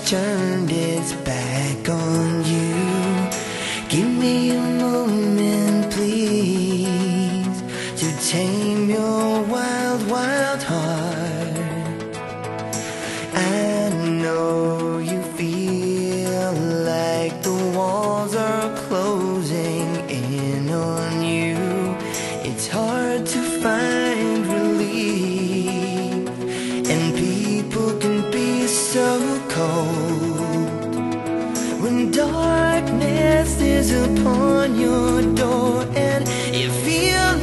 turned its back on you. Give me a moment, please, to tame your wild, wild heart. I know you feel like the walls are closing in on you. It's hard to find darkness is upon your door. And you feel